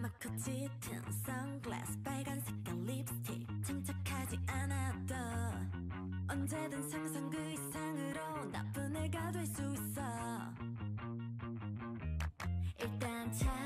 까맣고 짙은 선글라스 빨간 색깔 립스틱 장착하지 않아도 언제든 상상 그 이상으로 나쁜 애가 될 수 있어. 일단 착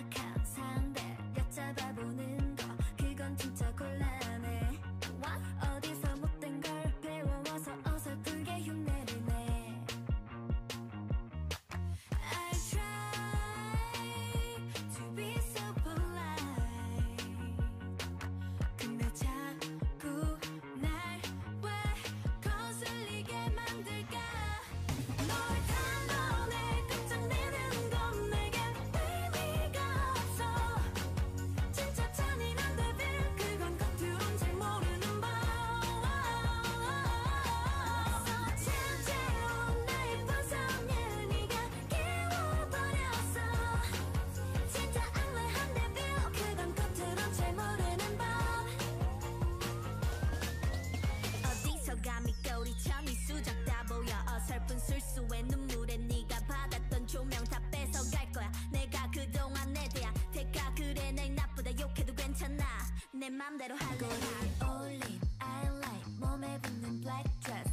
깊은 술수의 눈물에 네가 받았던 조명 다 뺏어갈 거야. 내가 그동안 내 대야. 대가 그래 날 나쁘다 욕해도 괜찮아. 내 맘대로 할래 올림 I like 몸에 붙는 black dress.